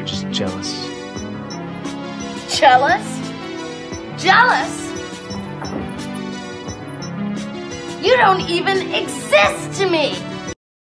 You're just jealous. Jealous? Jealous? You don't even exist to me!